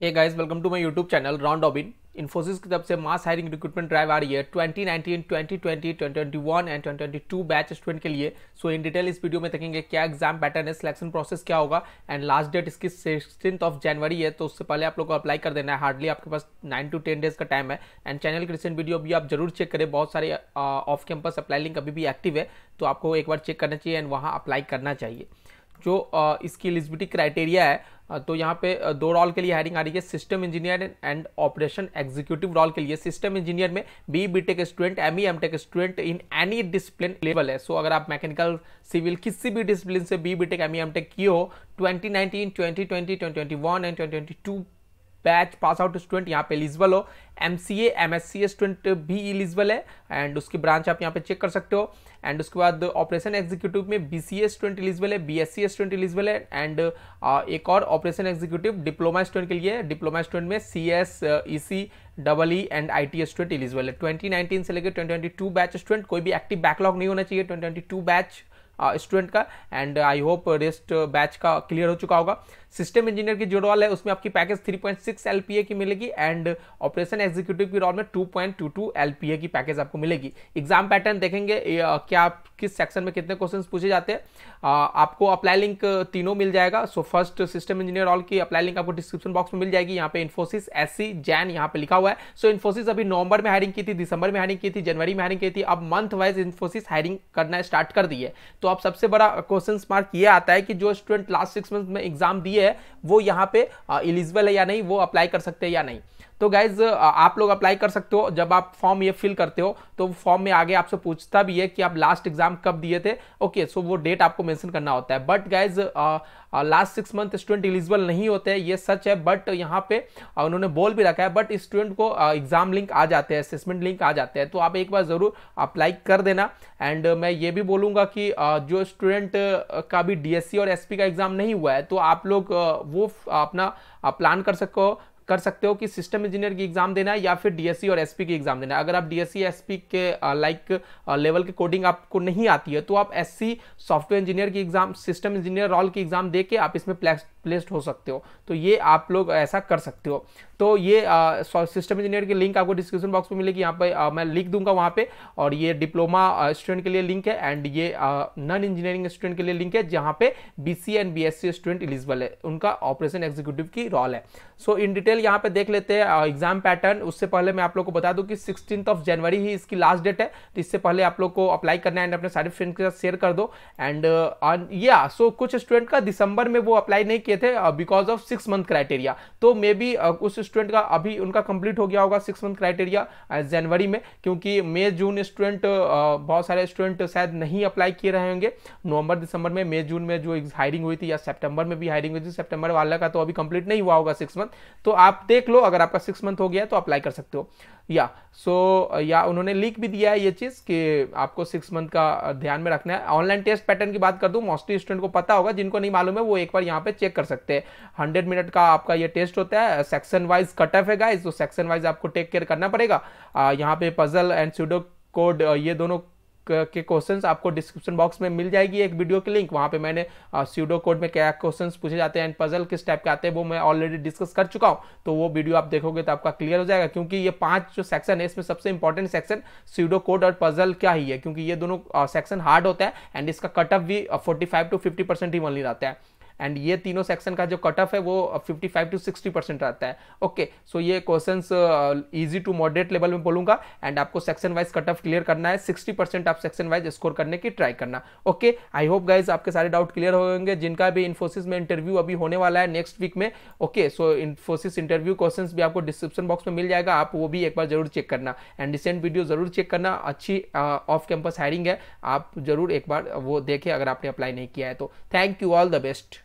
ये guys welcome to my YouTube channel round ऑबिन इन्फोसिस की तरफ़ से मास हायरिंग रिक्रूटमेंट ड्राइव आ रही है 2019, 2020, 2021 एंड 2022 बैच स्टूडेंट के लिए। सो इन डिटेल इस वीडियो में देखेंगे क्या एग्ज़ाम पैटर्न है सिलेक्शन प्रोसेस क्या होगा एंड लास्ट डेट इसकी सिक्सटीन ऑफ़ जनवरी है तो उससे पहले आप लोग को अप्लाई कर देना है। हार्डली आपके पास नाइन टू टेन डेज़ का टाइम है। एंड चैनल की रिसेंट वीडियो भी आप ज़रूर चेक करें। बहुत सारे ऑफ़ कैंपस अप्लाई लिंक अभी भी एक्टिव है तो आपको एक बार चेक करना चाहिए एंड वहाँ अप्लाई करना चाहिए। जो इसकी एलिजिबिलिटी क्राइटेरिया है तो यहाँ पे दो रोल के लिए हायरिंग आ रही है system engineer and operation executive role के लिए। सिस्टम इंजीनियर में B B tech student M E M tech student in any discipline level है। सो अगर आप मैकेनिकल सिविल किसी भी डिसिप्लिन से B B tech M E M tech किए हो 2019, 2020, 2021 and 2022 batch pass out student यहाँ पे एलिजिबल हो. M C M S C student भी एलिजिबल है. एंड उसकी ब्रांच आप यहाँ पे चेक कर सकते हो. एंड उसके बाद ऑपरेशन एग्जीक्यूटिव में B C A student eligible है B S C student eligible है. एंड एक और ऑपरेशन एग्जीक्यूटिव डिप्लोमा स्टूडेंट के लिए डिप्लोमा स्टूडेंट में C S E C double E and I T student eligible है. 2019 से लेकर 2022 बैच स्टूडेंट कोई भी एक्टिव बैकलॉग नहीं होना चाहिए. 2022 बैच स्टूडेंट का and I hope rest batch का क्लियर हो चुका होगा। सिस्टम इंजीनियर की जो रोल है उसमें आपकी पैकेज 3.6 एलपीए की मिलेगी एंड ऑपरेशन एग्जीक्यूटिव की रोल में 2.22 एलपीए की पैकेज आपको मिलेगी। एग्ज़ाम पैटर्न देखेंगे क्या आप किस सेक्शन में कितने क्वेश्चंस पूछे जाते हैं। आपको अप्लाई लिंक तीनों मिल जाएगा। So first system engineer role की अप्लाई लिंक आपको डिस्क्रिप्शन बॉक्स में मिल जाएगी। यहाँ पे इन्फोसिस एस जैन यहाँ पे लिखा हुआ है। सो so, इन्फोसिस अभी नवंबर में हायरिंग की थी दिसंबर में हायरिंग की थी जनवरी में हायरिंग की थी। अब मंथ वाइज इन्फोसिस हायरिंग करना स्टार्ट कर दी है। तो अब सबसे बड़ा क्वेश्चन मार्क ये आता है कि जो स्टूडेंट लास्ट सिक्स मंथ में एग्ज़ाम दिए है, वो यहाँ पे एलिजिबल है या नहीं, वो अप्लाई कर सकते हैं या नहीं। तो गाइज़ आप लोग अप्लाई कर सकते हो। जब आप फॉर्म ये फिल करते हो तो फॉर्म में आगे आपसे पूछता भी है कि आप लास्ट एग्ज़ाम कब दिए थे। ओके सो वो डेट आपको मेंशन करना होता है। But guys last six month student eligible नहीं होते हैं ये सच है। बट यहाँ पे उन्होंने बोल भी रखा है। बट स्टूडेंट को एग्ज़ाम लिंक आ जाते हैं असेसमेंट लिंक आ जाते हैं। तो आप एक बार ज़रूर अप्लाई कर देना। एंड मैं ये भी बोलूँगा कि जो स्टूडेंट का भी डीएससी और एसपी का एग्ज़ाम नहीं हुआ है तो आप लोग वो अपना प्लान कर सको कर सकते हो कि सिस्टम इंजीनियर की एग्ज़ाम देना है या फिर डीएससी और एसपी की एग्ज़ाम देना है। अगर आप डीएससी एसपी के लाइक लेवल के कोडिंग आपको नहीं आती है तो आप एससी सॉफ्टवेयर इंजीनियर की एग्ज़ाम सिस्टम इंजीनियर रॉल की एग्ज़ाम दे के आप इसमें प्लेस्ड हो सकते हो। तो ये आप लोग ऐसा कर सकते हो। तो ये सिस्टम इंजीनियर की लिंक आपको डिस्क्रिप्शन बॉक्स में मिलेगी। यहाँ पे मैं लिख दूँगा वहाँ पे। और ये डिप्लोमा स्टूडेंट के लिए लिंक है एंड ये नॉन इंजीनियरिंग स्टूडेंट के लिए लिंक है, जहाँ पे B and B S C student eligible है। उनका ऑपरेशन एग्जीक्यूटिव की रोल है। सो इन डिटेल यहाँ पे देख लेते हैं एग्ज़ाम पैटर्न उससे पहले मैं आप लोग को बता दूँ कि सिक्सटीन ऑफ़ जनवरी ही इसकी लास्ट डेट है. तो इससे पहले आप लोग को अप्लाई करना है एंड अपने सारे फ्रेंड के साथ शेयर कर दो. एंड या सो कुछ स्टूडेंट का दिसंबर में वो अप्लाई नहीं किए थे because of six month criteria तो मे बी उस स्टूडेंट का अभी उनका कंप्लीट हो गया होगा सिक्स मंथ क्राइटेरिया जनवरी में. क्योंकि मई जून स्टूडेंट बहुत सारे स्टूडेंट शायद नहीं अप्लाई किए रहे होंगे. नवंबर दिसंबर में मई जून में जो हायरिंग हुई थी या सितंबर में भी हायरिंग हुई थी सितंबर वाला का तो अभी कंप्लीट नहीं हुआ होगा सिक्स मंथ तो आप देख लो अगर आपका सिक्स मंथ हो गया तो अप्लाई कर सकते हो। या सो so, या उन्होंने लिख भी दिया है ये चीज़ कि आपको सिक्स मंथ का ध्यान में रखना है। ऑनलाइन टेस्ट पैटर्न की बात कर दूँ मोस्टली स्टूडेंट को पता होगा जिनको नहीं मालूम है वो एक बार यहाँ पे चेक कर सकते हैं। हंड्रेड मिनट का आपका ये टेस्ट होता है सेक्शन वाइज कट ऑफ़ है गाइस तो सेक्शन वाइज आपको टेक केयर करना पड़ेगा। यहाँ पे पजल एंड सूडो कोड ये दोनों के क्वेश्चंस आपको डिस्क्रिप्शन बॉक्स में मिल जाएगी एक वीडियो की लिंक वहाँ पे मैंने सीडो कोड में क्या क्वेश्चंस पूछे जाते हैं एंड पजल किस टाइप के आते हैं वो मैं ऑलरेडी डिस्कस कर चुका हूँ। तो वो वीडियो आप देखोगे तो आपका क्लियर हो जाएगा क्योंकि ये पाँच जो सेक्शन है, इसमें सबसे इंपॉर्टेंट सेक्शन सीडो कोड और पजल क्या ही है? क्योंकि ये दोनों सेक्शन हार्ड होता है एंड इसका कटअप भी forty five to fifty percent ही मान रहता है। एंड ये तीनों सेक्शन का जो कट ऑफ़ है वो 55 टू 60 परसेंट रहता है। ओके okay, सो so ये question easy to moderate level में बोलूँगा। एंड आपको section wise cut off clear करना है। 60 परसेंट आप सेक्शन वाइज स्कोर करने की ट्राई करना। ओके आई होप गाइज़ आपके सारे डाउट क्लियर होंगे। जिनका भी इन्फोसिस में इंटरव्यू अभी होने वाला है नेक्स्ट वीक में okay so Infosys interview question भी आपको डिस्क्रिप्शन बॉक्स में मिल जाएगा। आप वो भी एक बार ज़रूर चेक करना। एंड रिसेंट वीडियो ज़रूर चेक करना। अच्छी ऑफ़ कैंपस हायरिंग है। आप ज़रूर एक बार वो देखें अगर आपने अप्लाई नहीं किया है तो। Thank you all the best